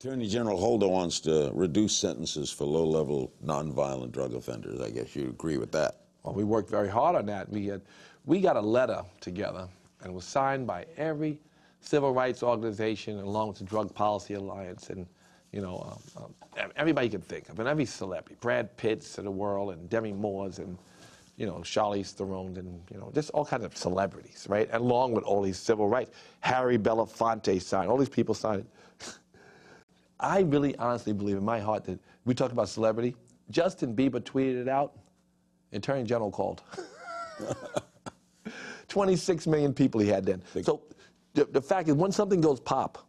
Attorney General Holder wants to reduce sentences for low-level nonviolent drug offenders. I guess you agree with that. Well, we worked very hard on that. We had, we got a letter together, and it was signed by every civil rights organization, along with the Drug Policy Alliance, and you know, um, um, everybody you can think of, and every celebrity, Brad Pitts of the world, and Demi Moore's, and you know, Charlize Theron, and you know, just all kinds of celebrities, right? Along with all these civil rights, Harry Belafonte signed, all these people signed it. I really honestly believe in my heart that we talk about celebrity. Justin Bieber tweeted it out. Attorney General called. 26 million people he had then. So the, the fact is, when something goes pop,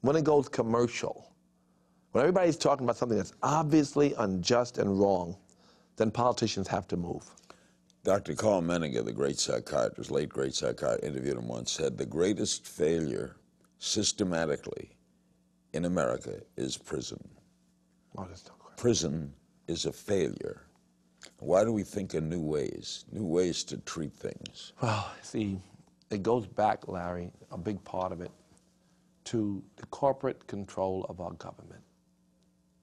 when it goes commercial, when everybody's talking about something that's obviously unjust and wrong, then politicians have to move. Dr. Karl Menninger, the great psychiatrist, late great psychiatrist, interviewed him once, said the greatest failure systematically in America is prison. Oh, that's no question. Prison is a failure. Why do we think of new ways, new ways to treat things? Well, see, it goes back, Larry, a big part of it, to the corporate control of our government.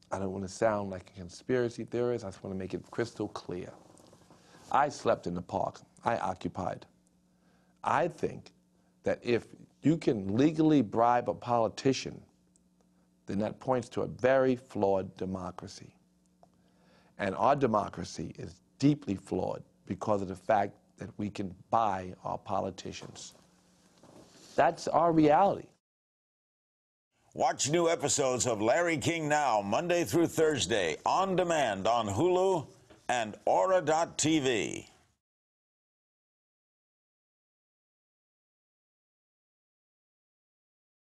I don't want to sound like a conspiracy theorist. I just want to make it crystal clear. I slept in the park. I occupied. I think that if you can legally bribe a politician, then that points to a very flawed democracy. And our democracy is deeply flawed because of the fact that we can buy our politicians. That's our reality. Watch new episodes of Larry King Now, Monday through Thursday, on demand on Hulu and Ora.tv.